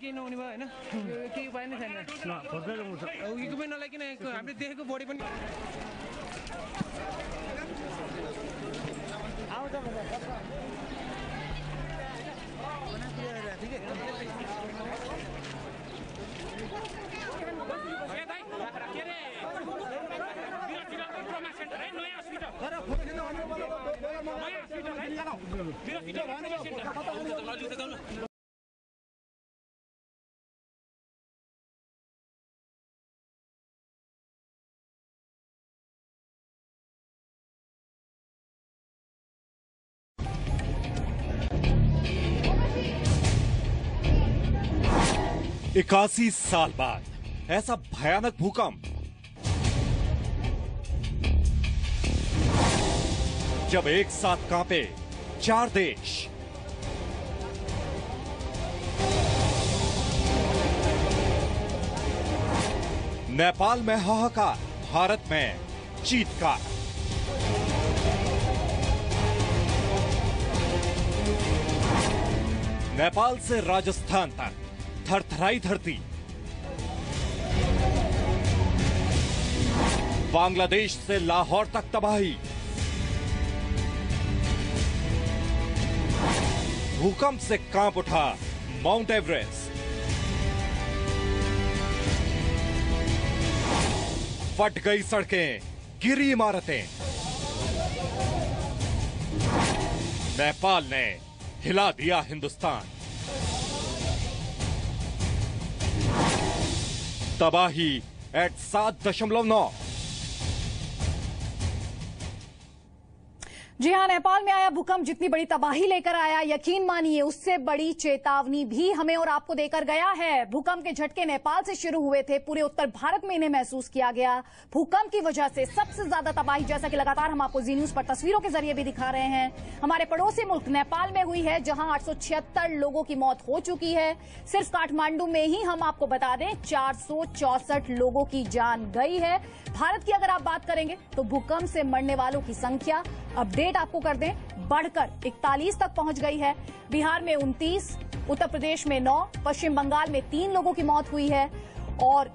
केही नहुने भयो होइन? केही उपाय नै छैन इक्विपमेन्ट नलाइकन हामीले देखेको बडी पनि। इक्यासी साल बाद, ऐसा भयानक भूकंप। जब एक साथ कांपे चार देश। नेपाल में हाहाकार, भारत में चीतकार। नेपाल से राजस्थान तक थरथराई धरती। बांग्लादेश से लाहौर तक तबाही। भूकंप से काँप उठा माउंट एवरेस्ट। फट गई सड़कें, गिरी इमारतें। नेपाल ने हिला दिया हिंदुस्तान। तबाही एट सात दशमलव नौ। जी हाँ नेपाल में आया भूकंप, जितनी बड़ी तबाही लेकर आया, यकीन मानिए, उससे बड़ी चेतावनी भी हमें और आपको देकर गया है। भूकंप के झटके नेपाल से शुरू हुए थे, पूरे उत्तर भारत में इन्हें महसूस किया गया। भूकंप की वजह से सबसे ज़्यादा तबाही, जैसा कि लगातार हम आपको जी न्यूज़ पर तस्वीरों के ज़रिए भी दिखा रहे हैं। हमारे पड़ोसी मुल्क नेपाल में हुई है, जहाँ आठ सौ छिहत्तर लोगों की मौत हो चुकी है। सिर्फ़ काठमांडू में ही हम आपको बता दें, चार लोगों की जान गई है। भारत की अगर आप बात करेंगे तो भूकंप से मरने वालों की संख्या अपडेट आपको कर दें। बढ़कर 41 तक पहुँच गई है। बिहार में 29, उत्तर प्रदेश में नौ पश्चिम बंगाल में तीन लोगों की मौत हुई है। और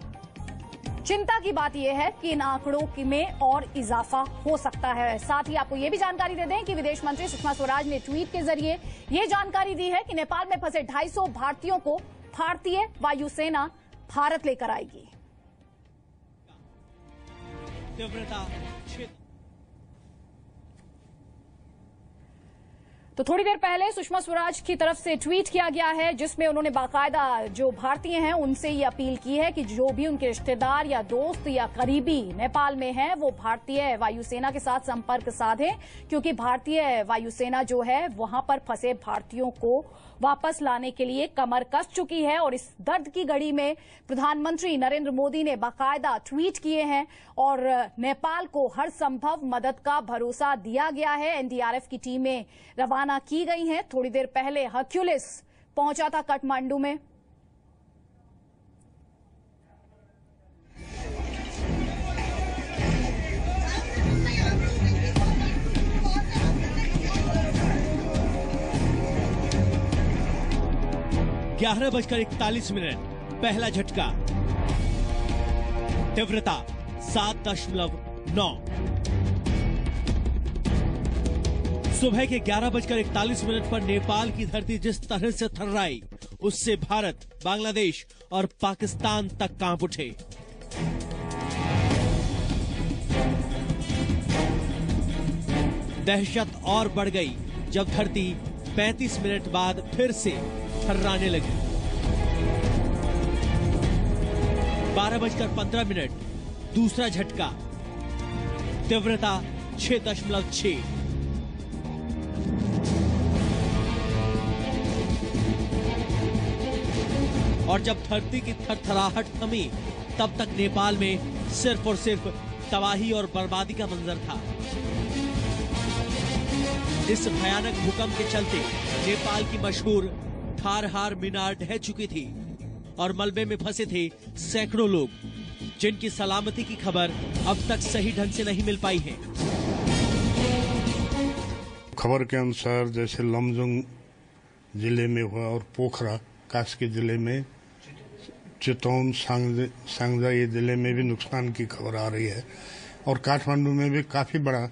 चिंता की बात यह है कि इन आंकड़ों में और इजाफा हो सकता है। साथ ही आपको यह भी जानकारी दे दें कि विदेश मंत्री सुषमा स्वराज ने ट्वीट के ज़रिए ये जानकारी दी है कि नेपाल में फंसे 250 भारतीयों को भारतीय वायुसेना भारत लेकर आएगी। तो थोड़ी देर पहले सुषमा स्वराज की तरफ़ से ट्वीट किया गया है, जिसमें उन्होंने बाकायदा जो भारतीय हैं, उनसे ये अपील की है कि जो भी उनके रिश्तेदार या दोस्त या करीबी नेपाल में हैं, वो भारतीय वायुसेना के साथ संपर्क साधें, क्योंकि भारतीय वायुसेना जो है, वहाँ पर फंसे भारतीयों को वापस लाने के लिए कमर कस चुकी है और इस दर्द की घड़ी में प्रधानमंत्री नरेंद्र मोदी ने बाकायदा ट्वीट किए हैं और नेपाल को हर संभव मदद का भरोसा दिया गया है। एनडीआरएफ की टीमें रवाना की गई हैं। थोड़ी देर पहले हक्यूलिस पहुँचा था काठमांडू में। ग्यारह बजकर इकतालीस मिनट, पहला झटका। तीव्रता सात दशमलव नौ। सुबह के ग्यारह बजकर इकतालीस मिनट पर नेपाल की धरती जिस तरह से थर्राई, उससे भारत, बांग्लादेश और पाकिस्तान तक काँप उठे। दहशत और बढ़ गई जब धरती 35 मिनट बाद फिर से थर्राने लगी। बारह बजकर पंद्रह मिनट, दूसरा झटका। तीव्रता छह दशमलव छह। और जब धरती की थरथराहट थमी, तब तक नेपाल में सिर्फ़ और सिर्फ़ तबाही और बर्बादी का मंजर था। इस भयानक भूकंप के चलते नेपाल की मशहूर थारहार मीनार ढह चुकी थी और मलबे में फंसे थे सैकड़ों लोग, जिनकी सलामती की खबर अब तक सही ढंग से नहीं मिल पाई है। खबर के अनुसार जैसे लमजुंग ज़िले में हुआ और पोखरा, कास्की ज़िले में, चितौन, सांगजा ये ज़िले में भी नुकसान की खबर आ रही है और काठमांडू में भी काफ़ी बड़ा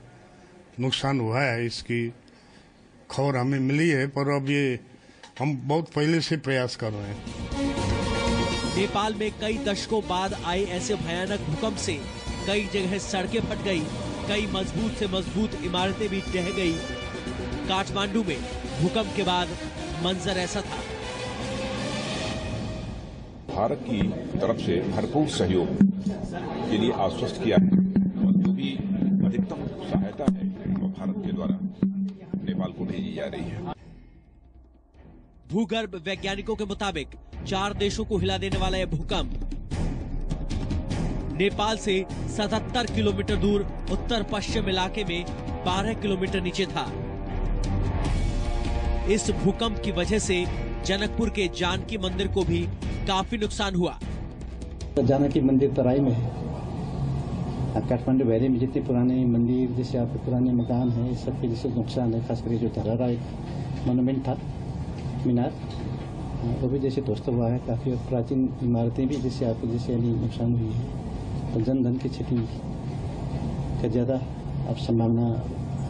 नुकसान हुआ है। इसकी खबर हमें मिली है, पर अब ये हम बहुत पहले से प्रयास कर रहे हैं। नेपाल में कई दशकों बाद आए ऐसे भयानक भूकंप से कई जगह सड़कें फट गई कई मज़बूत से मज़बूत इमारतें भी ढह गई। काठमांडू में भूकंप के बाद मंजर ऐसा था। भारत की तरफ़ से भरपूर सहयोग के लिए आश्वस्त किया है और जो भी अधिकतम सहायता है वो भारत के द्वारा नेपाल को भेजी जा रही है। भूगर्भ वैज्ञानिकों के मुताबिक चार देशों को हिला देने वाला यह भूकंप नेपाल से 77 किलोमीटर दूर उत्तर पश्चिम इलाके में 12 किलोमीटर नीचे था। इस भूकंप की वजह से जनकपुर के जानकी मंदिर को भी काफ़ी नुकसान हुआ। जानकी मंदिर तराई में है। काठमांडू वैली में जितने पुराने मंदिर, जैसे आपके पुराने मकान हैं सबके जैसे नुकसान है खास जो एक मोनूमेंट था। मीनार। हाँ, वो भी जैसे ध्वस्त हुआ है काफ़ी प्राचीन इमारतें भी जैसे आपको जैसे यानी नुकसान हुई है। तो जन धन की क्षति का ज़्यादा अब संभावना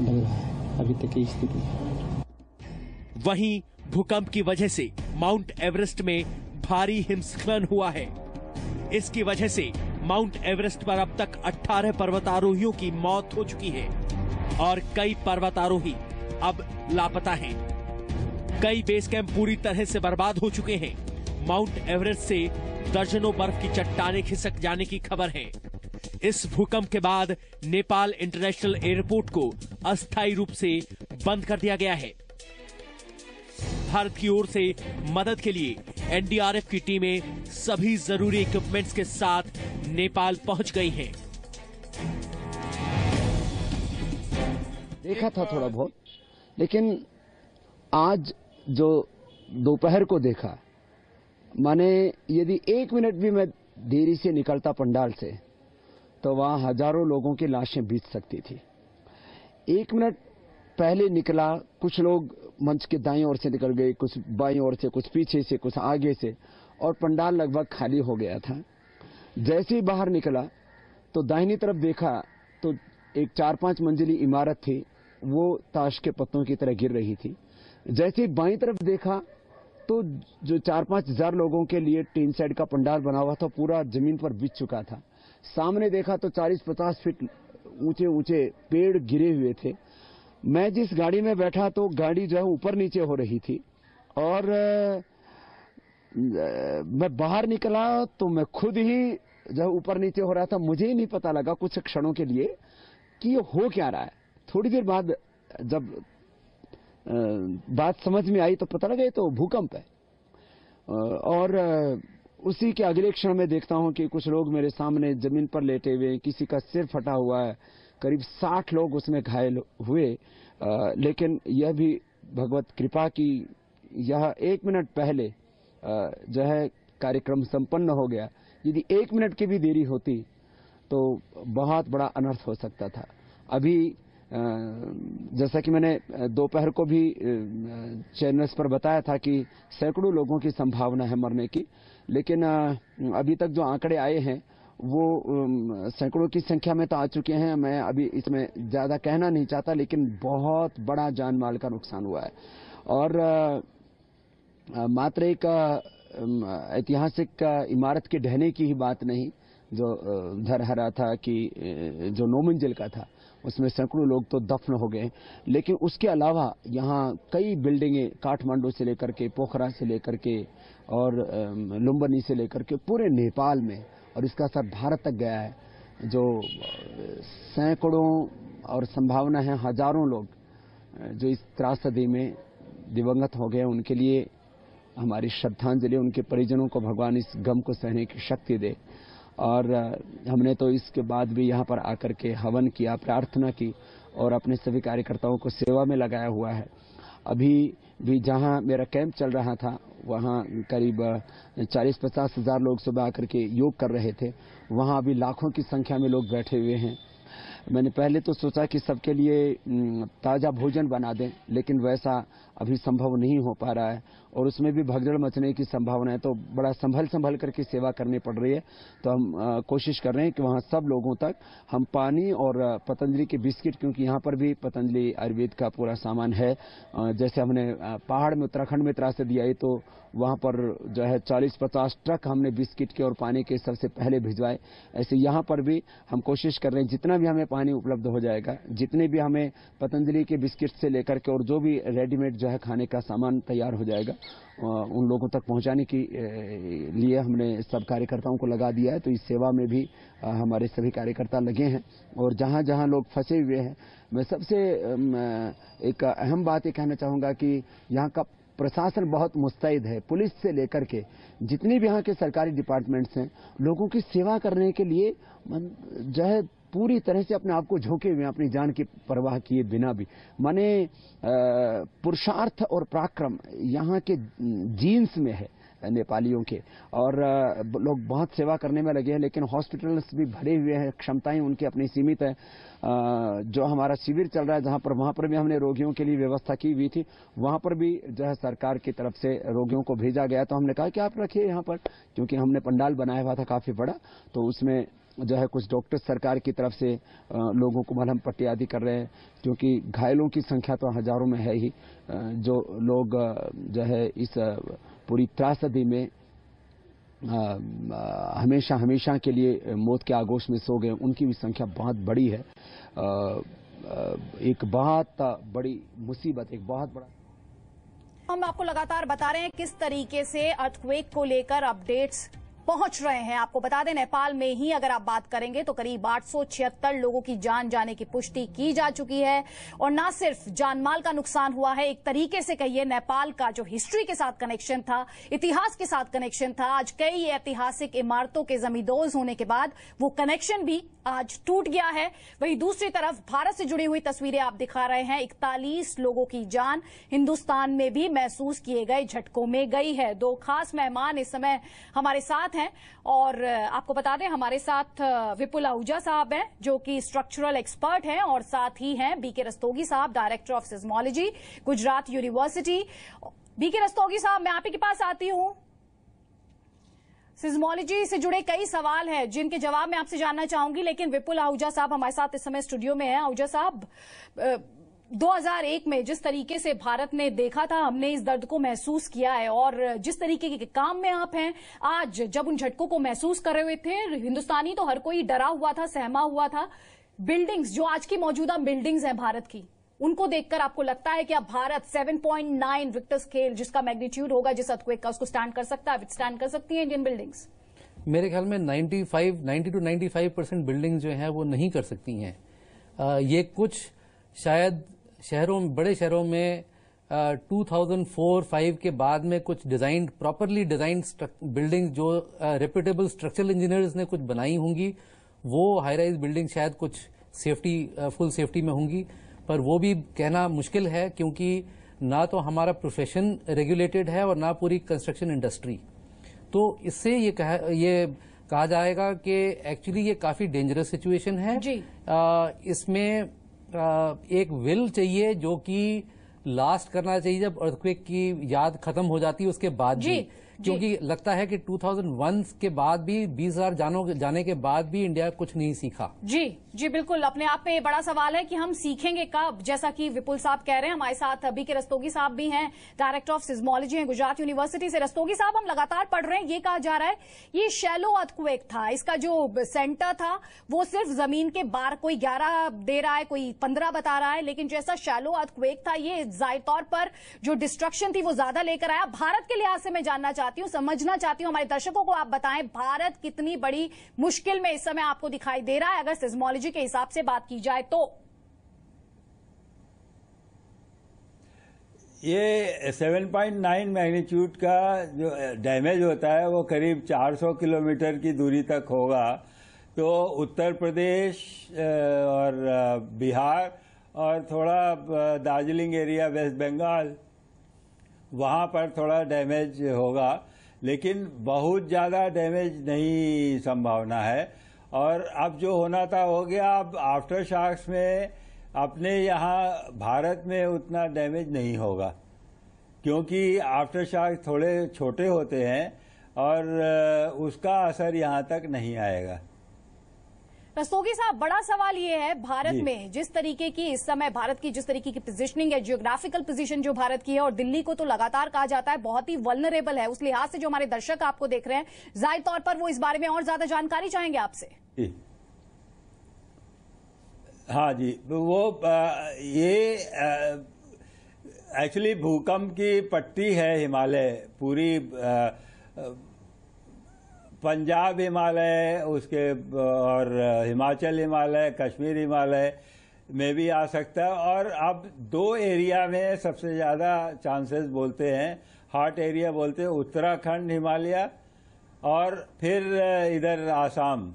लग रहा है अभी तक की स्थिति। वहीं भूकंप की वजह से माउंट एवरेस्ट में भारी हिमस्खलन हुआ है। इसकी वजह से माउंट एवरेस्ट पर अब तक 18 पर्वतारोहियों की मौत हो चुकी है। और कई पर्वतारोही अब लापता हैं। कई बेस कैंप पूरी तरह से बर्बाद हो चुके हैं। माउंट एवरेस्ट से दर्जनों बर्फ़ की चट्टाने खिसक जाने की खबर है। इस भूकंप के बाद नेपाल इंटरनेशनल एयरपोर्ट को अस्थायी रूप से बंद कर दिया गया है। भारत की ओर से मदद के लिए एनडीआरएफ की टीमें सभी ज़रूरी इक्विपमेंट्स के साथ नेपाल पहुँच गई हैं। देखा था थोड़ा बहुत, लेकिन आज जो दोपहर को देखा, माने यदि एक मिनट भी मैं देरी से निकलता पंडाल से तो वहाँ हज़ारों लोगों की लाशें बीत सकती थी। एक मिनट पहले निकला कुछ लोग मंच के दाईं ओर से निकल गए, कुछ बाईं ओर से, कुछ पीछे से, कुछ आगे से, और पंडाल लगभग खाली हो गया था। जैसे ही बाहर निकला तो दाहिनी तरफ़ देखा तो एक चार पाँच मंजिली इमारत थी, वो ताश के पत्तों की तरह गिर रही थी। जैसे बाईं तरफ़ देखा तो जो चार पाँच हज़ार लोगों के लिए टीन साइड का पंडाल बना हुआ था, पूरा ज़मीन पर बिछ चुका था। सामने देखा तो 40-50 फीट ऊँचे ऊँचे पेड़ गिरे हुए थे। मैं जिस गाड़ी में बैठा तो गाड़ी जो है ऊपर नीचे हो रही थी। और मैं बाहर निकला तो मैं खुद ही जो ऊपर नीचे हो रहा था। मुझे ही नहीं पता लगा कुछ क्षणों के लिए कि ये हो क्या रहा है। थोड़ी देर बाद जब बात समझ में आई तो पता लगे तो भूकंप है। और उसी के अगले क्षण में देखता हूँ कि कुछ लोग मेरे सामने ज़मीन पर लेटे हुए किसी का सिर फटा हुआ है, करीब साठ लोग उसमें घायल हुए। लेकिन यह भी भगवत कृपा की यह एक मिनट पहले जो है कार्यक्रम संपन्न हो गया। यदि एक मिनट की भी देरी होती तो बहुत बड़ा अनर्थ हो सकता था। अभी जैसा कि मैंने दोपहर को भी चैनल्स पर बताया था कि सैकड़ों लोगों की संभावना है मरने की, लेकिन अभी तक जो आंकड़े आए हैं, वो सैकड़ों की संख्या में तो आ चुके हैं। मैं अभी इसमें ज़्यादा कहना नहीं चाहता, लेकिन बहुत बड़ा जान माल का नुकसान हुआ है। और मात्र एक ऐतिहासिक इमारत के ढहने की ही बात नहीं, जो धरहरा था कि जो नौ मंजिल का था। उसमें सैकड़ों लोग तो दफन हो गए। लेकिन उसके अलावा यहाँ कई बिल्डिंगें काठमांडू से लेकर के, पोखरा से लेकर के और लुम्बनी से लेकर के पूरे नेपाल में और इसका असर भारत तक गया है, जो सैकड़ों और संभावना है हज़ारों लोग जो इस त्रासदी में दिवंगत हो गए। उनके लिए हमारी श्रद्धांजलि, उनके परिजनों को भगवान इस गम को सहने की शक्ति दे। और हमने तो इसके बाद भी यहाँ पर आकर के हवन किया, प्रार्थना की और अपने सभी कार्यकर्ताओं को सेवा में लगाया हुआ है। अभी भी जहाँ मेरा कैंप चल रहा था, वहाँ करीब चालीस पचास हज़ार लोग सुबह आकर के योग कर रहे थे। वहाँ अभी लाखों की संख्या में लोग बैठे हुए हैं। मैंने पहले तो सोचा कि सबके लिए ताज़ा भोजन बना दें, लेकिन वैसा अभी संभव नहीं हो पा रहा है। और उसमें भी भगदड़ मचने की संभावना है तो बड़ा संभल संभल करके सेवा करनी पड़ रही है। तो हम अ, कोशिश कर रहे हैं कि वहाँ सब लोगों तक हम पानी और पतंजलि के बिस्किट क्योंकि यहाँ पर भी पतंजलि आयुर्वेद का पूरा सामान है। जैसे हमने पहाड़ में उत्तराखंड में त्रासदी दिया है तो वहाँ पर जो है 40-50 ट्रक हमने बिस्किट के और पानी के सबसे पहले भिजवाए। ऐसे यहाँ पर भी हम कोशिश कर रहे हैं जितना भी हमें पानी उपलब्ध हो जाएगा जितने भी हमें पतंजलि के बिस्किट से लेकर के और जो भी रेडीमेड जो है खाने का सामान तैयार हो जाएगा उन लोगों तक पहुँचाने की लिए हमने सब कार्यकर्ताओं को लगा दिया है। तो इस सेवा में भी हमारे सभी कार्यकर्ता लगे हैं। और जहाँ जहाँ लोग फंसे हुए हैं, मैं सबसे एक अहम बात ये कहना चाहूँगा कि यहाँ का प्रशासन बहुत मुस्तैद है। पुलिस से लेकर के जितने भी यहाँ के सरकारी डिपार्टमेंट्स हैं, लोगों की सेवा करने के लिए जो है पूरी तरह से अपने आप को झोंके हुए अपनी जान की परवाह किए बिना भी। माने पुरुषार्थ और पराक्रम यहाँ के जीन्स में है, नेपालियों के। और लोग बहुत सेवा करने में लगे हैं, लेकिन हॉस्पिटल्स भी भरे हुए हैं, क्षमताएँ उनकी अपनी सीमित है। जो हमारा शिविर चल रहा है, जहाँ पर, वहाँ पर भी हमने रोगियों के लिए व्यवस्था की हुई थी, वहाँ पर भी जो है सरकार की तरफ़ से रोगियों को भेजा गया। तो हमने कहा कि आप रखिए यहाँ पर, क्योंकि हमने पंडाल बनाया हुआ था काफ़ी बड़ा तो उसमें जो है कुछ डॉक्टर सरकार की तरफ़ से लोगों को मलहम पट्टी आदि कर रहे हैं, क्योंकि घायलों की संख्या तो हज़ारों में है ही जो लोग जो है इस पूरी त्रासदी में हमेशा हमेशा के लिए मौत के आगोश में सो गए, उनकी भी संख्या बहुत बड़ी है। एक बहुत बड़ी मुसीबत, एक बहुत बड़ा हम आपको लगातार बता रहे हैं किस तरीके से अर्थक्वेक को लेकर अपडेट्स पहुँच रहे हैं। आपको बता दें, नेपाल में ही अगर आप बात करेंगे तो करीब आठ सौ छिहत्तर लोगों की जान जाने की पुष्टि की जा चुकी है। और ना सिर्फ़ जानमाल का नुकसान हुआ है, एक तरीके से कहिए नेपाल का जो हिस्ट्री के साथ कनेक्शन था, इतिहास के साथ कनेक्शन था, आज कई ऐतिहासिक इमारतों के जमींदोज होने के बाद वो कनेक्शन भी आज टूट गया है। वहीं दूसरी तरफ़ भारत से जुड़ी हुई तस्वीरें आप दिखा रहे हैं। इकतालीस लोगों की जान हिंदुस्तान में भी महसूस किए गए झटकों में गई है। दो खास मेहमान इस समय हमारे साथ हैं। और आपको बता दें, हमारे साथ विपुल आहूजा साहब हैं, जो कि स्ट्रक्चरल एक्सपर्ट हैं और साथ ही हैं बीके रस्तोगी साहब director of seismology Gujarat university B K Rastogi साहब, मैं आप ही के पास आती हूँ। सिज्मोलॉजी से जुड़े कई सवाल हैं, जिनके जवाब मैं आपसे जानना चाहूँगी, लेकिन विपुल आहूजा साहब हमारे साथ इस समय स्टूडियो में हैं। आहूजा साहब 2001 में जिस तरीके से भारत ने देखा था, हमने इस दर्द को महसूस किया है। और जिस तरीके के काम में आप हैं, आज जब उन झटकों को महसूस कर रहे थे, हिंदुस्तानी तो हर कोई डरा हुआ था, सहमा हुआ था। बिल्डिंग्स, जो आज की मौजूदा बिल्डिंग्स हैं भारत की, उनको देखकर आपको लगता है कि अब भारत 7.9 रिक्टर स्केल, जिसका मैग्नीट्यूड होगा, जिस अर्थक्वेक का उसको स्टैंड कर सकता है स्टैंड कर सकती है इंडियन बिल्डिंग्स मेरे ख्याल में 95 90 टू 95 परसेंट बिल्डिंग जो है, वो नहीं कर सकती हैं। ये कुछ शायद शहरों बड़े शहरों में अ, 2004-5 के बाद में कुछ डिज़ाइन प्रॉपरली डिज़ाइन बिल्डिंग जो रेप्यूटेबल स्ट्रक्चरल इंजीनियर्स ने कुछ बनाई होंगी वो हाई राइज बिल्डिंग शायद कुछ सेफ्टी फुल सेफ्टी में होंगी। पर वो भी कहना मुश्किल है क्योंकि ना तो हमारा प्रोफेशन रेगुलेटेड है और ना पूरी कंस्ट्रक्शन इंडस्ट्री तो इससे ये कहा ये कहा जाएगा कि एक्चुअली ये काफ़ी डेंजरस सिचुएशन है। जी। आ, इसमें एक विल चाहिए जो कि लास्ट करना चाहिए जब अर्थक्वेक की याद खत्म हो जाती है उसके बाद जी, भी। क्योंकि लगता है कि 2001 के बाद भी 20000 जानों जाने के बाद भी इंडिया कुछ नहीं सीखा। जी जी बिल्कुल। अपने आप में ये बड़ा सवाल है कि हम सीखेंगे कब? जैसा कि विपुल साहब कह रहे हैं हमारे साथ अभी के रस्तोगी साहब भी हैं डायरेक्टर ऑफ़ सिज्मोलॉजी हैं गुजरात यूनिवर्सिटी से। रस्तोगी साहब हम लगातार पढ़ रहे हैं ये कहा जा रहा है ये शैलो अर्थक्वेक था। इसका जो सेंटर था वो सिर्फ़ ज़मीन के बार कोई ग्यारह दे रहा है कोई पंद्रह बता रहा है लेकिन जैसा शैलो अर्थक्वेक था ये ज़ाहिर तौर पर जो डिस्ट्रक्शन थी वो ज़्यादा लेकर आया। भारत के लिहाज से मैं जानना चाहती हूँ, समझना चाहती हूँ। हमारे दर्शकों को आप बताएँ, भारत कितनी बड़ी मुश्किल में इस समय आपको दिखाई दे रहा है। अगर सिज्मोलॉजी के हिसाब से बात की जाए तो। ये 7.9 मैग्नीट्यूड का जो डैमेज होता है, वो करीब 400 किलोमीटर की दूरी तक होगा। तो उत्तर प्रदेश और बिहार और थोड़ा दार्जिलिंग एरिया वेस्ट बंगाल वहाँ पर थोड़ा डैमेज होगा, लेकिन बहुत ज़्यादा डैमेज नहीं संभावना है। और अब जो होना था, हो गया। अब आफ्टर शार्क्स में अपने यहाँ भारत में उतना डैमेज नहीं होगा, क्योंकि आफ्टर शॉक थोड़े छोटे होते हैं और, उसका असर यहाँ तक नहीं आएगा। रस्तोगी साहब बड़ा सवाल ये है भारत में जिस तरीके की इस समय भारत की जिस तरीके की पोजीशनिंग है जियोग्राफिकल पोजीशन जो भारत की है और दिल्ली को तो लगातार कहा जाता है बहुत ही वल्नरेबल है। उस लिहाज से जो हमारे दर्शक आपको देख रहे हैं ज़ाहिर तौर पर वो इस बारे में और ज़्यादा जानकारी चाहेंगे आपसे। हाँ जी वो ये एक्चुअली भूकंप की पट्टी है हिमालय पूरी अ, अ, पंजाब हिमालय उसके और हिमाचल हिमालय कश्मीर हिमालय में भी आ सकता है। और अब दो एरिया में सबसे ज़्यादा चांसेस बोलते हैं हॉट एरिया बोलते हैं उत्तराखंड हिमालय और फिर इधर आसाम।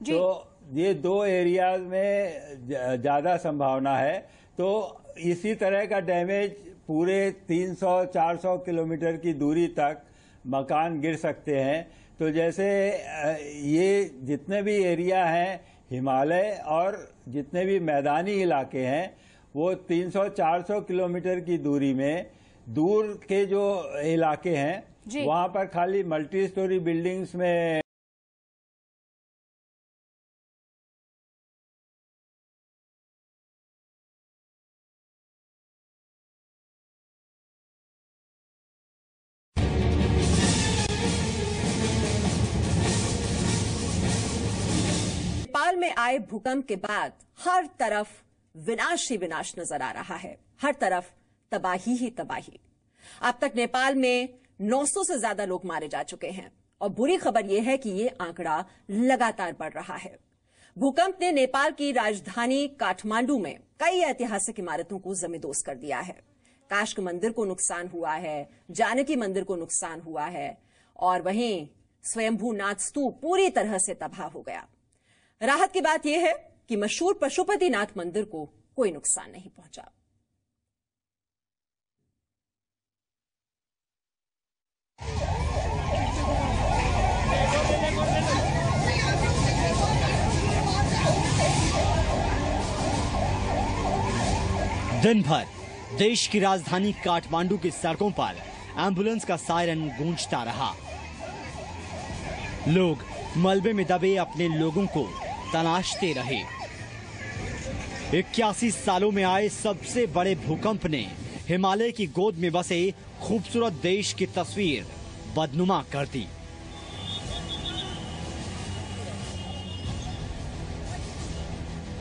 तो ये दो एरिया में ज़्यादा संभावना है। तो इसी तरह का डैमेज पूरे 300-400 किलोमीटर की दूरी तक मकान गिर सकते हैं। तो जैसे ये जितने भी एरिया हैं हिमालय और जितने भी मैदानी इलाके हैं वो 300-400 किलोमीटर की दूरी में दूर के जो इलाके हैं वहाँ वहाँ पर खाली मल्टी स्टोरी बिल्डिंग्स में आए भूकंप के बाद हर तरफ़ विनाश ही विनाश नज़र आ रहा है। हर तरफ़ तबाही ही तबाही। अब तक नेपाल में 900 से ज़्यादा लोग मारे जा चुके हैं और बुरी खबर यह है कि ये आंकड़ा लगातार बढ़ रहा है। भूकंप ने नेपाल की राजधानी काठमांडू में कई ऐतिहासिक इमारतों को जमींदोज कर दिया है। काश्क मंदिर को नुकसान हुआ है, जानकी मंदिर को नुकसान हुआ है और वहीं स्वयंभू नाथ स्तूप पूरी तरह से तबाह हो गया। राहत की बात यह है कि मशहूर पशुपतिनाथ मंदिर को कोई नुकसान नहीं पहुँचा। दिन भर देश की राजधानी काठमांडू की सड़कों पर एंबुलेंस का सायरन गूंजता रहा। लोग मलबे में दबे अपने लोगों को तलाशते रहे। इक्यासी सालों में आए सबसे बड़े भूकंप ने हिमालय की गोद में बसे खूबसूरत देश की तस्वीर बदनुमा कर दी।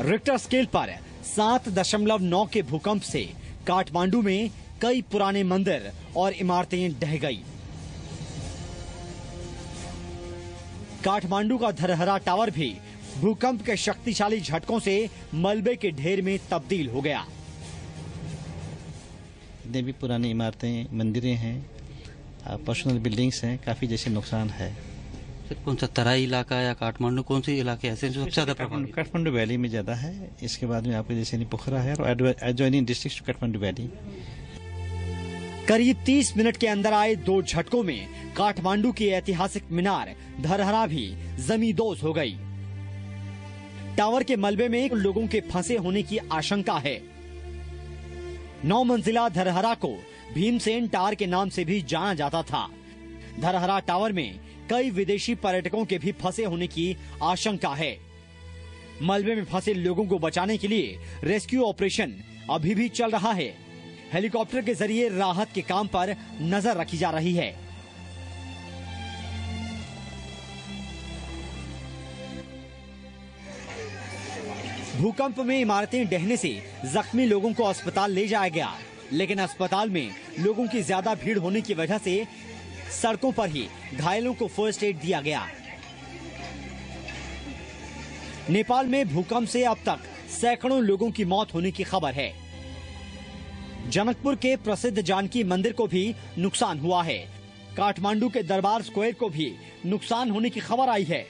रिक्टर स्केल पर सात दशमलव नौ के भूकंप से काठमांडू में कई पुराने मंदिर और इमारतें ढह गई। काठमांडू का धरहरा टावर भी भूकंप के शक्तिशाली झटकों से मलबे के ढेर में तब्दील हो गया। जितने भी पुरानी इमारतें मंदिरें हैं पर्सनल बिल्डिंग्स हैं काफ़ी जैसे नुकसान है। सर कौन सा तराई इलाका या काठमांडू कौन से इलाके ऐसे जो सबसे ज़्यादा काठमांडू प्रभावित काठमांडू वैली में ज़्यादा है। इसके बाद में आपके जैसे पोखरा है और एडजॉइनिंग डिस्ट्रिक्ट काठमांडू वैली करीब 30 मिनट के अंदर आए दो झटकों में काठमांडू की ऐतिहासिक मीनार धरहरा भी जमींदोज हो गई। टावर के मलबे में लोगों के फंसे होने की आशंका है। नौ मंजिला धरहरा को भीमसेन टावर के नाम से भी जाना जाता था। धरहरा टावर में कई विदेशी पर्यटकों के भी फंसे होने की आशंका है। मलबे में फंसे लोगों को बचाने के लिए रेस्क्यू ऑपरेशन अभी भी चल रहा है। हेलीकॉप्टर के ज़रिए राहत के काम पर नज़र रखी जा रही है। भूकंप में इमारतें ढहने से जख्मी लोगों को अस्पताल ले जाया गया। लेकिन अस्पताल में लोगों की ज़्यादा भीड़ होने की वजह से सड़कों पर ही घायलों को फ़र्स्ट एड दिया गया। नेपाल में भूकंप से अब तक सैकड़ों लोगों की मौत होने की खबर है। जनकपुर के प्रसिद्ध जानकी मंदिर को भी नुकसान हुआ है। काठमांडू के दरबार स्क्वायर को भी नुकसान होने की खबर आई है।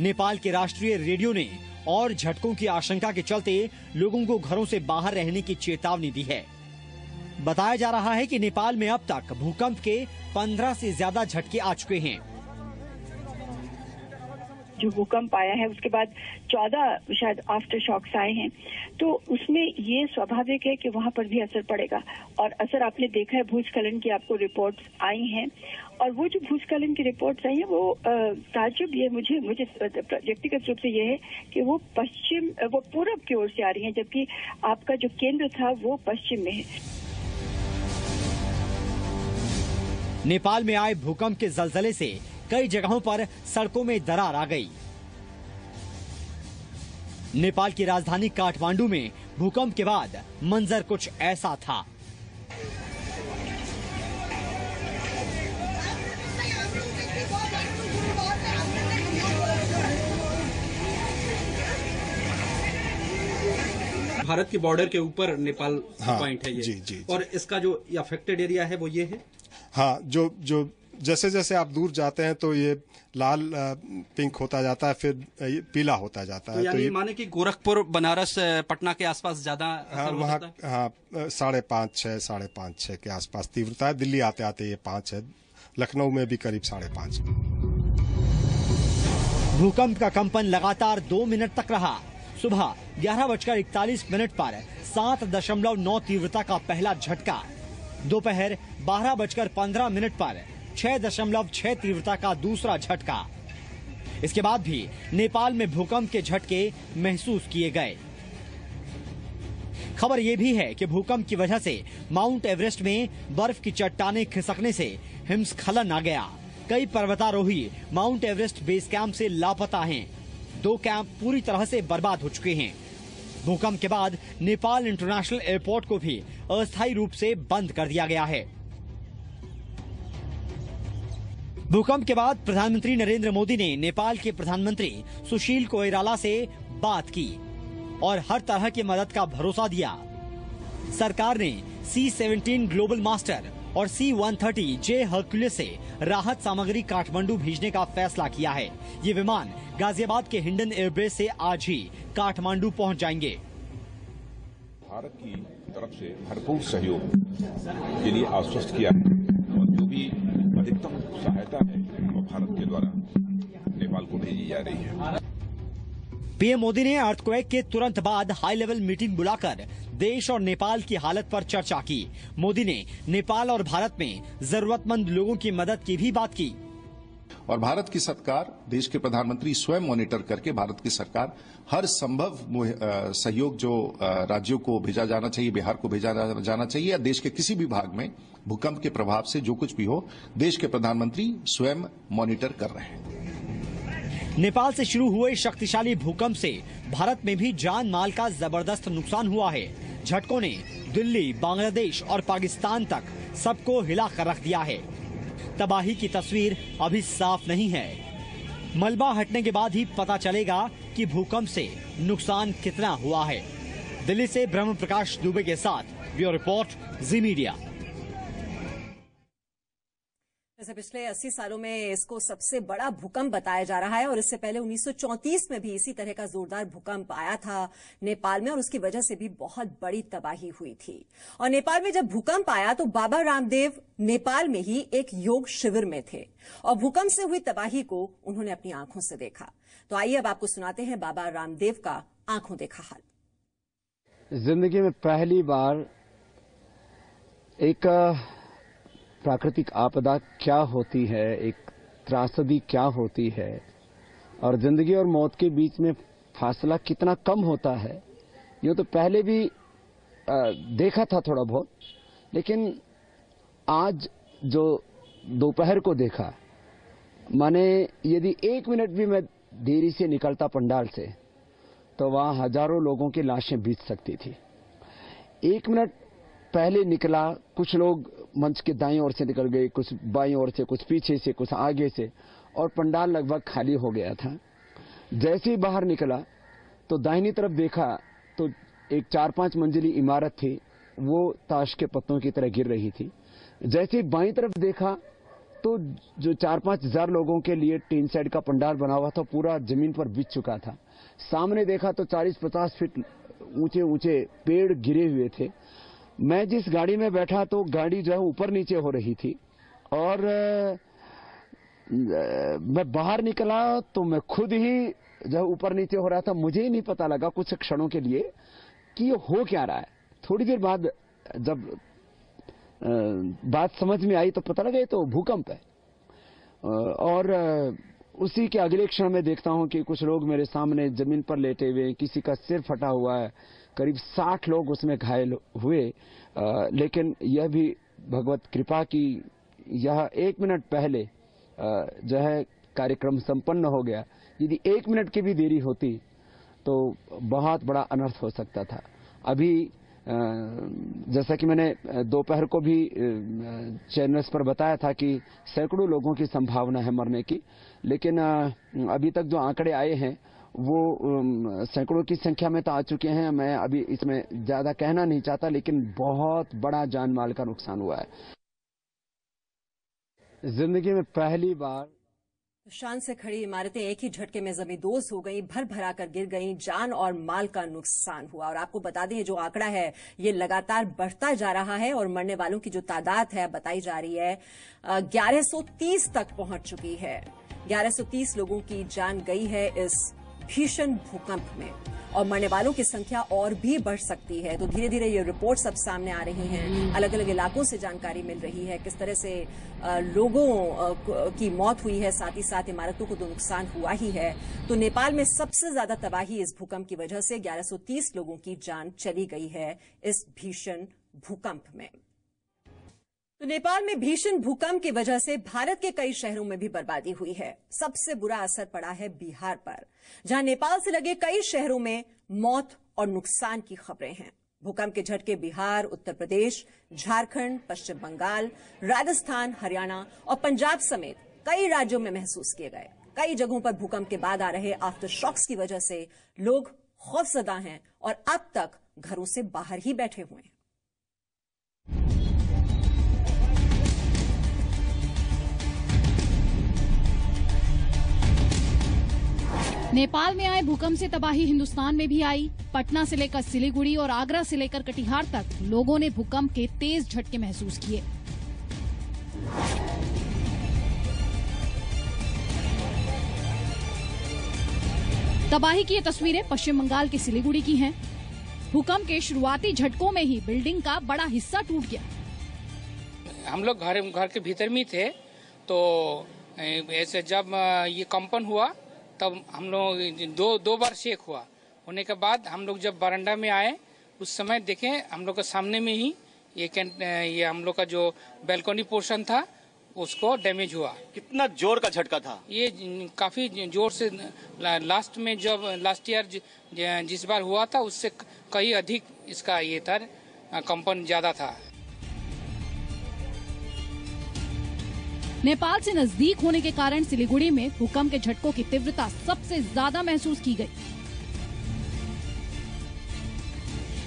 नेपाल के राष्ट्रीय रेडियो ने और झटकों की आशंका के चलते लोगों को घरों से बाहर रहने की चेतावनी दी है। बताया जा रहा है कि नेपाल में अब तक भूकंप के 15 से ज़्यादा झटके आ चुके हैं। जो भूकंप आया है, उसके बाद चौदह शायद आफ्टर शॉक्स आए हैं। तो उसमें ये स्वाभाविक है कि वहाँ पर भी असर पड़ेगा। और असर आपने देखा है, भूस्खलन की आपको रिपोर्ट्स आई हैं। और वो जो भूस्खलन की रिपोर्ट्स आई हैं, वो ताजुब ये मुझे मुझे व्यक्तिगत रूप से ये है कि वो पश्चिम, वो पूरब की ओर से आ रही हैं, जबकि आपका जो केंद्र था, वो पश्चिम में है। नेपाल में आए भूकंप के जलजले से कई जगहों पर सड़कों में दरार आ गई। नेपाल की राजधानी काठमांडू में भूकंप के बाद मंजर कुछ ऐसा था। भारत के बॉर्डर के ऊपर नेपाल हाँ, पॉइंट है ये। जी, जी, जी। और इसका जो अफेक्टेड एरिया है वो ये है? हाँ जो जो जैसे जैसे आप दूर जाते हैं तो ये लाल पिंक होता जाता है फिर पीला होता जाता है तो है यानी माने कि गोरखपुर बनारस पटना के आसपास ज़्यादा हाँ वहाँ हाँ? साढ़े पाँच छः साढ़े पाँच छः के आसपास तीव्रता है। दिल्ली आते आते ये पाँच है। लखनऊ में भी करीब साढ़े पाँच। भूकंप का कंपन लगातार दो मिनट तक रहा। सुबह ग्यारह बजकर इकतालीस मिनट पर सात दशमलव नौ तीव्रता का पहला झटका। दोपहर बारह बजकर पंद्रह मिनट पर छह दशमलव छह तीव्रता का दूसरा झटका। इसके बाद भी नेपाल में भूकंप के झटके महसूस किए गए। खबर यह भी है कि भूकंप की वजह से माउंट एवरेस्ट में बर्फ़ की चट्टाने खिसकने से हिमस्खलन आ गया। कई पर्वतारोही माउंट एवरेस्ट बेस कैंप से लापता हैं। दो कैंप पूरी तरह से बर्बाद हो चुके हैं। भूकंप के बाद नेपाल इंटरनेशनल एयरपोर्ट को भी अस्थायी रूप से बंद कर दिया गया है। भूकंप के बाद प्रधानमंत्री नरेंद्र मोदी ने नेपाल के प्रधानमंत्री सुशील कोइराला से बात की और हर तरह की मदद का भरोसा दिया। सरकार ने सी सेवेंटीन ग्लोबल मास्टर और C one thirty J Hercules से राहत सामग्री काठमांडू भेजने का फैसला किया है। ये विमान गाजियाबाद के हिंडन एयरबेस से आज ही काठमांडू पहुँच जाएँगे। भारत की तरफ़ से भरपूर सहयोग के लिए आश्वस्त किया है। अधिकतम सहायता है वो भारत के द्वारा। नेपाल को भेजी जा रही है। पीएम मोदी ने अर्थक्वेक के तुरंत बाद हाई लेवल मीटिंग बुलाकर देश और नेपाल की हालत पर चर्चा की। मोदी ने नेपाल और भारत में जरूरतमंद लोगों की मदद की भी बात की। और भारत की सरकार, देश के प्रधानमंत्री स्वयं मॉनिटर करके भारत की सरकार हर संभव सहयोग जो राज्यों को भेजा जाना चाहिए, बिहार को भेजा जाना चाहिए या देश के किसी भी भाग में भूकंप के प्रभाव से जो कुछ भी हो, देश के प्रधानमंत्री स्वयं मॉनिटर कर रहे हैं। नेपाल से शुरू हुए शक्तिशाली भूकंप से भारत में भी जान माल का ज़बरदस्त नुकसान हुआ है। झटकों ने दिल्ली, बांग्लादेश और पाकिस्तान तक सबको हिला कर रख दिया है। तबाही की तस्वीर अभी साफ़ नहीं है। मलबा हटने के बाद ही पता चलेगा कि भूकंप से नुकसान कितना हुआ है। दिल्ली से ब्रह्म प्रकाश दुबे के साथ ब्यूरो रिपोर्ट, जी मीडिया। वैसे पिछले 80 सालों में इसको सबसे बड़ा भूकंप बताया जा रहा है और इससे पहले 1934 में भी इसी तरह का जोरदार भूकंप आया था नेपाल में और उसकी वजह से भी बहुत बड़ी तबाही हुई थी। और नेपाल में जब भूकंप आया तो बाबा रामदेव नेपाल में ही एक योग शिविर में थे और भूकंप से हुई तबाही को उन्होंने अपनी आँखों से देखा। तो आइए अब आपको सुनाते हैं बाबा रामदेव का आँखों देखा हाल। ज़िंदगी में पहली बार एक प्राकृतिक आपदा क्या होती है? एक त्रासदी क्या होती है? और ज़िंदगी और मौत के बीच में फासला कितना कम होता है? ये तो पहले भी आ, देखा था थोड़ा बहुत लेकिन आज जो दोपहर को देखा माने यदि एक मिनट भी मैं देरी से निकलता पंडाल से तो वहाँ हज़ारों लोगों की लाशें बीत सकती थी। एक मिनट पहले निकला कुछ लोग मंच के दाई ओर से निकल गई, कुछ बाई ओर से, कुछ पीछे से, कुछ आगे से, और पंडाल लगभग खाली हो गया था। जैसे ही बाहर निकला तो दाहिनी तरफ़ देखा तो एक चार पाँच मंजिली इमारत थी, वो ताश के पत्तों की तरह गिर रही थी। जैसे ही बाई तरफ़ देखा तो जो चार पाँच हज़ार लोगों के लिए टीन सेट का पंडाल बना हुआ था, पूरा ज़मीन पर बिछ चुका था। सामने देखा तो चालीस पचास फीट ऊँचे ऊँचे पेड़ गिरे हुए थे मैं जिस गाड़ी में बैठा तो गाड़ी जो है ऊपर नीचे हो रही थी। और मैं बाहर निकला तो मैं खुद ही जब ऊपर नीचे हो रहा था। मुझे ही नहीं पता लगा कुछ क्षणों के लिए कि ये हो क्या रहा है। थोड़ी देर बाद जब बात समझ में आई तो पता लगा ये तो भूकंप है। और उसी के अगले क्षण में देखता हूँ कि कुछ लोग मेरे सामने ज़मीन पर लेटे हुए किसी का सिर फटा हुआ है। करीब साठ लोग उसमें घायल हुए। आ, लेकिन यह भी भगवत कृपा की यह एक मिनट पहले जो है कार्यक्रम संपन्न हो गया। यदि एक मिनट की भी देरी होती तो बहुत बड़ा अनर्थ हो सकता था। अभी जैसा कि मैंने दोपहर को भी चैनल्स पर बताया था कि सैकड़ों लोगों की संभावना है मरने की। लेकिन अभी तक जो आंकड़े आए हैं वो सैकड़ों की संख्या में तो आ चुके हैं। मैं अभी इसमें ज़्यादा कहना नहीं चाहता, लेकिन बहुत बड़ा जान माल का नुकसान हुआ है। ज़िंदगी में पहली बार शान से खड़ी इमारतें एक ही झटके में जमींदोज हो गई, भर भरा कर गिर गई, जान और माल का नुकसान हुआ। और आपको बता दें, जो आंकड़ा है, ये लगातार बढ़ता जा रहा है और मरने वालों की जो तादाद है, बताई जा रही है 1130 तक पहुँच चुकी है। 1130 लोगों की जान गई है इस भीषण भूकंप में। और मरने वालों की संख्या और भी बढ़ सकती है। तो धीरे धीरे ये रिपोर्ट सब सामने आ रही हैं। अलग अलग इलाकों से जानकारी मिल रही है किस तरह से लोगों की मौत हुई है। साथ ही साथ इमारतों को तो नुकसान हुआ ही है। तो नेपाल में सबसे ज़्यादा तबाही इस भूकंप की वजह से 1130 लोगों की जान चली गई है इस भीषण भूकंप में। तो नेपाल में भीषण भूकंप की वजह से भारत के कई शहरों में भी बर्बादी हुई है। सबसे बुरा असर पड़ा है बिहार पर, जहाँ नेपाल से लगे कई शहरों में मौत और नुकसान की खबरें हैं। भूकंप के झटके बिहार, उत्तर प्रदेश, झारखंड, पश्चिम बंगाल, राजस्थान, हरियाणा और पंजाब समेत कई राज्यों में महसूस किए गए। कई जगहों पर भूकंप के बाद आ रहे आफ्टर शॉक्स की वजह से लोग खौफजदा हैं और अब तक घरों से बाहर ही बैठे हुए हैं। नेपाल में आए भूकंप से तबाही हिंदुस्तान में भी आई। पटना से लेकर सिलीगुड़ी और आगरा से लेकर कटिहार तक लोगों ने भूकंप के तेज झटके महसूस किए। तबाही की ये तस्वीरें पश्चिम बंगाल के सिलीगुड़ी की हैं। भूकंप के शुरुआती झटकों में ही बिल्डिंग का बड़ा हिस्सा टूट गया। हम लोग घर घर के भीतर में थे तो ऐसे जब ये कंपन हुआ तब हम लोग दो दो बार शेक हुआ। होने के बाद हम लोग जब बरंडा में आए उस समय देखें हम लोग के सामने में ही ये ये हम लोग का जो बैल्कोनी पोर्शन था उसको डैमेज हुआ। कितना ज़ोर का झटका था? ये काफ़ी ज़ोर से लास्ट में जब लास्ट ईयर जिस बार हुआ था उससे कई अधिक इसका ये था कंपन ज़्यादा था। नेपाल से नज़दीक होने के कारण सिलीगुड़ी में भूकंप के झटकों की तीव्रता सबसे ज़्यादा महसूस की गई।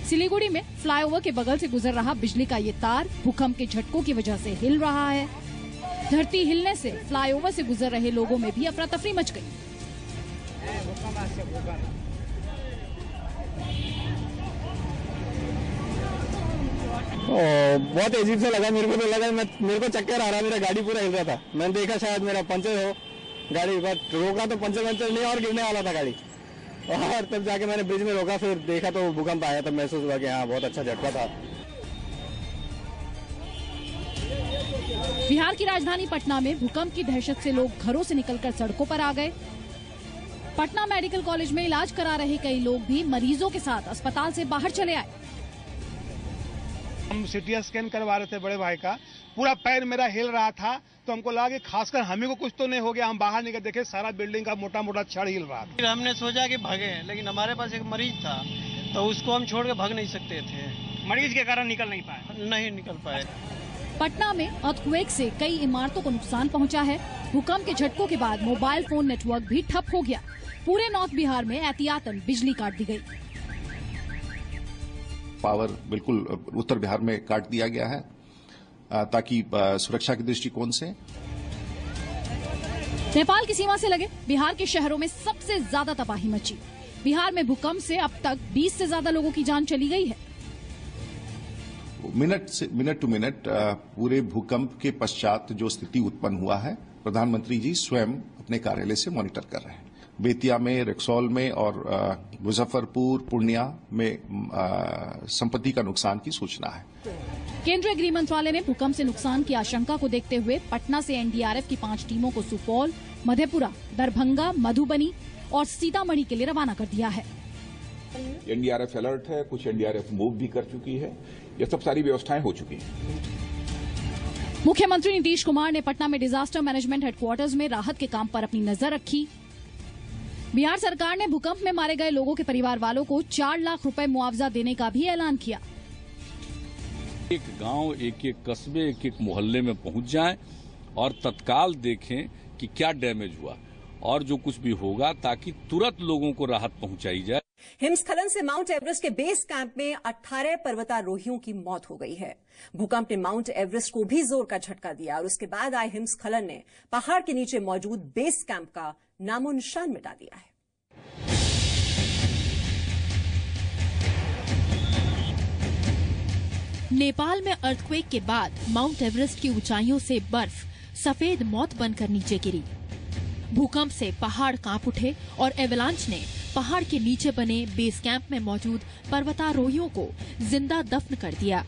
सिलीगुड़ी में फ्लाईओवर के बगल से गुजर रहा बिजली का ये तार भूकंप के झटकों की वजह से हिल रहा है। धरती हिलने से फ्लाईओवर से गुजर रहे लोगों में भी अफरा तफरी मच गई। बहुत अजीब से लगा मेरे को तो लगा मैं, मेरे को चक्कर आ रहा, मेरा गाड़ी पूरा हिल रहा था। मैंने देखा शायद मेरा पंचर हो, गाड़ी बट रोका तो पंचर पंचर नहीं, और गिरने वाला था गाड़ी। और तब जाके मैंने ब्रिज में रोका, फिर देखा तो भूकंप आया, तब महसूस हुआ कि हाँ बहुत अच्छा झटका था। बिहार की राजधानी पटना में भूकंप की दहशत से लोग घरों से निकलकर सड़कों पर आ गए। पटना मेडिकल कॉलेज में इलाज करा रहे कई लोग भी मरीजों के साथ अस्पताल से बाहर चले आए। हम सीटी स्कैन करवा रहे थे बड़े भाई का। पूरा पैर मेरा हिल रहा था तो हमको लगा कि खासकर हमें को कुछ तो नहीं हो गया हम बाहर निकल देखे सारा बिल्डिंग का मोटा मोटा छड़ हिल रहा था। हमने सोचा कि भागे लेकिन हमारे पास एक मरीज़ था तो उसको हम छोड़ के भाग नहीं सकते थे। मरीज़ के कारण निकल नहीं पाए। नहीं निकल पाए। पटना में अर्थक्वेक से कई इमारतों को नुकसान पहुँचा है। भूकंप के झटकों के बाद मोबाइल फ़ोन नेटवर्क भी ठप हो गया। पूरे नॉर्थ बिहार में एहतियातन बिजली काट दी गई। पावर बिल्कुल उत्तर बिहार में काट दिया गया है ताकि सुरक्षा के दृष्टिकोण से। नेपाल की सीमा से लगे बिहार के शहरों में सबसे ज़्यादा तबाही मची। बिहार में भूकंप से अब तक 20 से ज़्यादा लोगों की जान चली गई है। मिनट से मिनट टू मिनट पूरे भूकंप के पश्चात जो स्थिति उत्पन्न हुआ है प्रधानमंत्री जी स्वयं अपने कार्यालय से मॉनिटर कर रहे हैं। बेतिया में रेक्सौल में और मुजफ्फरपुर पूर्णिया में संपत्ति का नुकसान की सूचना है। केंद्रीय गृह मंत्रालय ने भूकंप से नुकसान की आशंका को देखते हुए पटना से एनडीआरएफ की पाँच टीमों को सुपौल मधेपुरा दरभंगा मधुबनी और सीतामढ़ी के लिए रवाना कर दिया है। एनडीआरएफ अलर्ट है कुछ एनडीआरएफ मूव भी कर चुकी है। ये सब सारी व्यवस्थाएँ हो चुकी हैं। मुख्यमंत्री नीतीश कुमार ने पटना में डिजास्टर मैनेजमेंट हेडक्वार्टर्स में राहत के काम पर अपनी नज़र रखी। बिहार सरकार ने भूकंप में मारे गए लोगों के परिवार वालों को चार लाख रुपए मुआवजा देने का भी ऐलान किया। एक गाँव एक एक कस्बे एक एक मोहल्ले में पहुँच जाएँ और तत्काल देखें कि क्या डैमेज हुआ और जो कुछ भी होगा ताकि तुरंत लोगों को राहत पहुंचाई जाए। हिमस्खलन से माउंट एवरेस्ट के बेस कैंप में 18 पर्वतारोहियों की मौत हो गई है। भूकंप ने माउंट एवरेस्ट को भी ज़ोर का झटका दिया और उसके बाद आए हिमस्खलन ने पहाड़ के नीचे मौजूद बेस कैंप का नामो निशान मिटा दिया है। नेपाल में अर्थक्वेक के बाद माउंट एवरेस्ट की ऊंचाइयों से बर्फ़, सफ़ेद मौत बनकर नीचे गिरी। भूकंप से पहाड़ काँप उठे और एवलांच ने पहाड़ के नीचे बने बेस कैंप में मौजूद पर्वतारोहियों को ज़िंदा दफन कर दिया।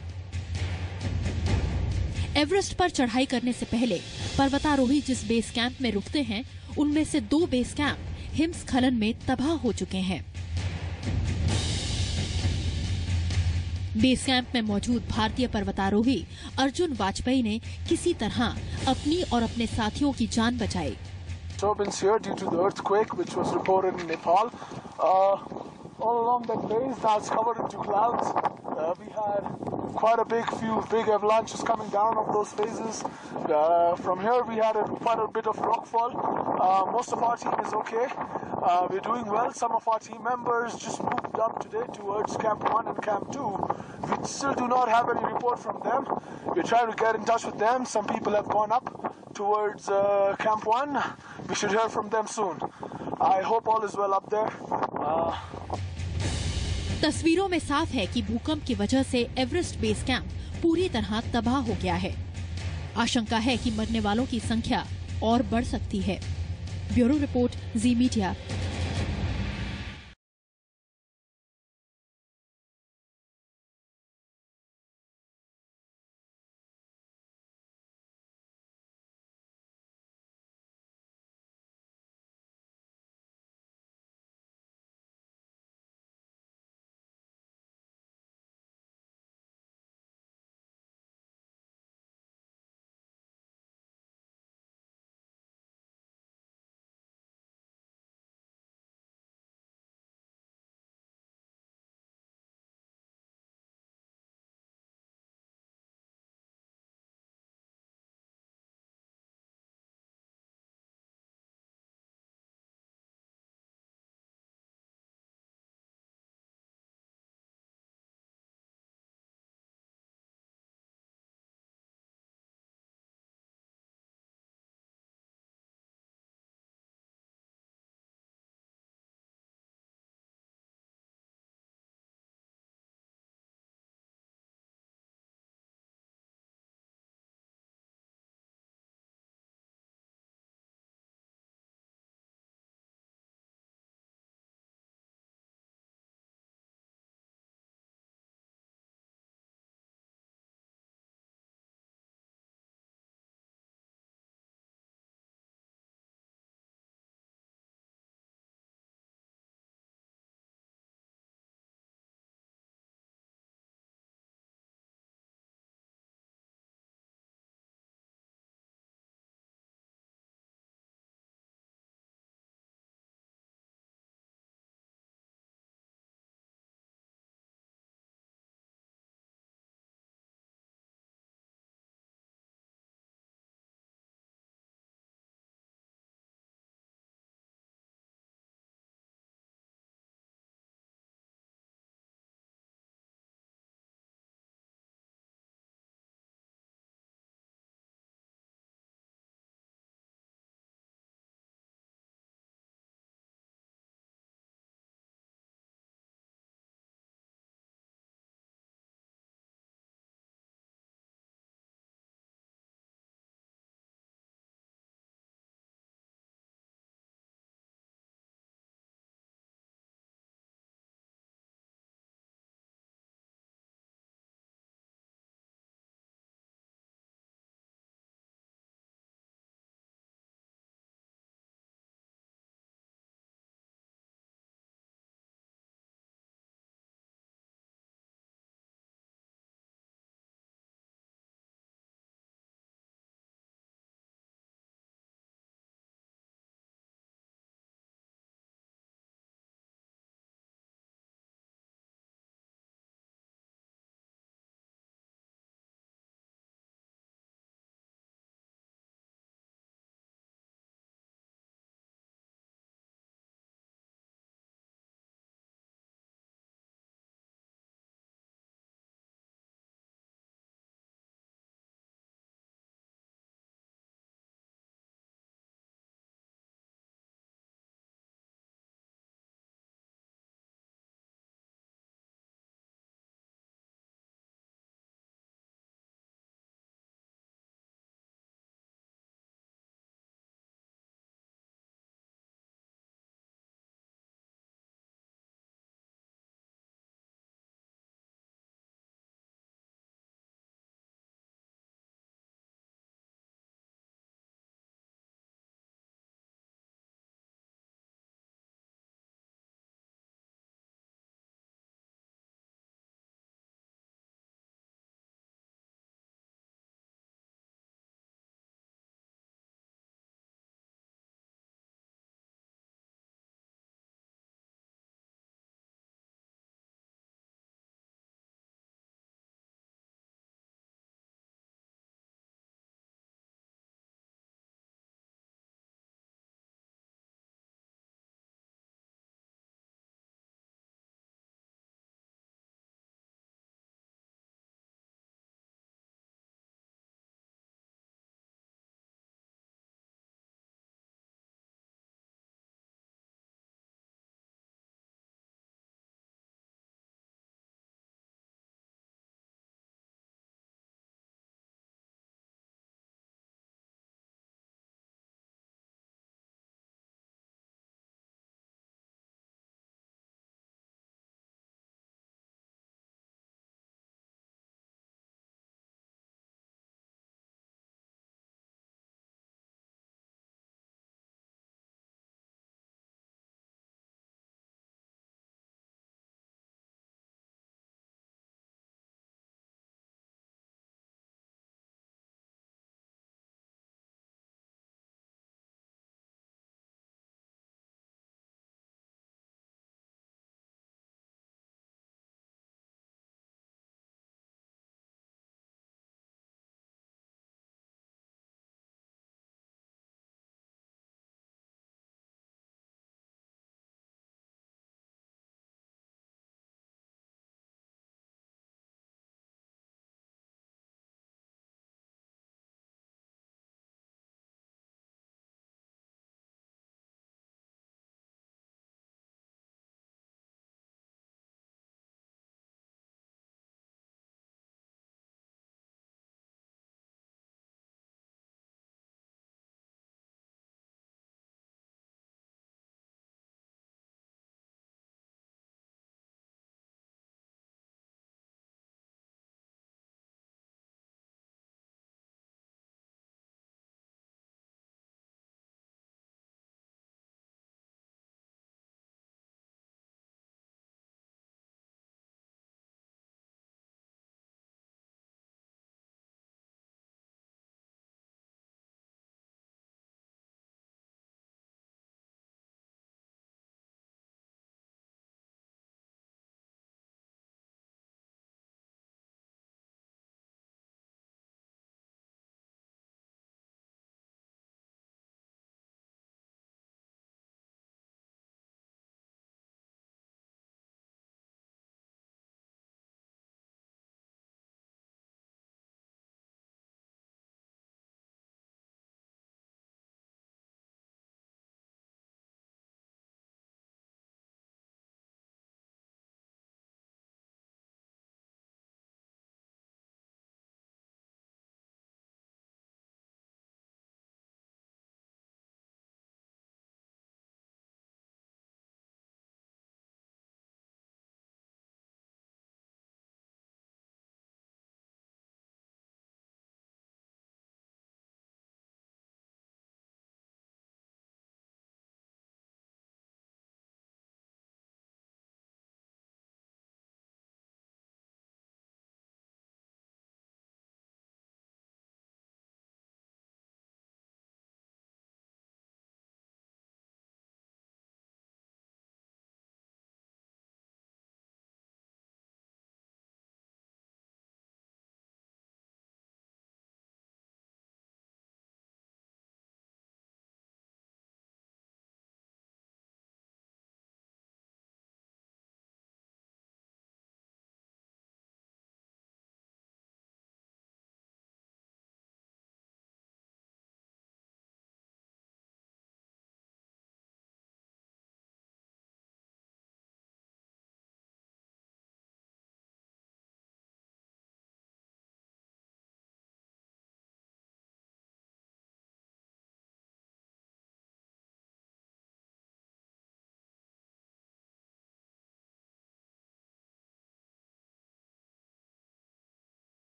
एवरेस्ट पर चढ़ाई करने से पहले पर्वतारोही जिस बेस कैंप में रुकते हैं, उनमें से दो बेस कैंप हिमस्खलन में तबाह हो चुके हैं। बेस कैंप में मौजूद भारतीय पर्वतारोही अर्जुन वाजपेयी ने किसी तरह अपनी और अपने साथियों की जान बचाई। Uh, all along that base it's covered into clouds. Uh, we had quite a big few big avalanches coming down of those phases. Uh, from here we had a, quite a bit of rockfall. Uh, most of our team is okay. Uh, we're doing well. Some of our team members just moved up today towards Camp 1 and Camp 2. We still do not have any report from them. We're trying to get in touch with them. Some people have gone up towards uh, Camp 1. We should hear from them soon. I hope all is well up there. तस्वीरों में साफ़ है कि भूकंप की वजह से Everest base camp पूरी तरह तबाह हो गया है। आशंका है कि मरने वालों की संख्या और बढ़ सकती है। Bureau report, Zee media.